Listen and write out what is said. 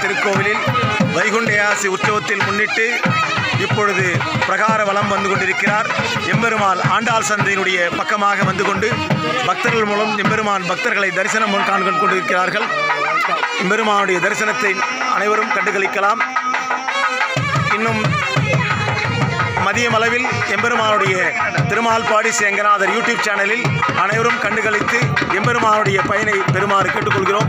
திருக்கோவிலில் வைகுண்ட உற்சவத்தில் முன்னிட்டு இப்பொழுது பிரகார வளம் வந்து கொண்டிருக்கிறார். எம்பெருமாள் ஆண்டாள் சந்தையினுடைய பக்கமாக வந்து கொண்டு பக்தர்கள் மூலம் எம்பெருமான் பக்தர்களை தரிசனம் காண்க கொண்டிருக்கிறார்கள். எம்பெருமானுடைய தரிசனத்தை அனைவரும் கண்டுகளிக்கலாம். இன்னும் மதியம் அளவில் எம்பெருமானுடைய திருமால்பாடி சேங்கநாதர் யூடியூப் சேனலில் அனைவரும் கண்டுகளித்து எம்பெருமானுடைய பயனை பெறுமாறு கேட்டுக்கொள்கிறோம்.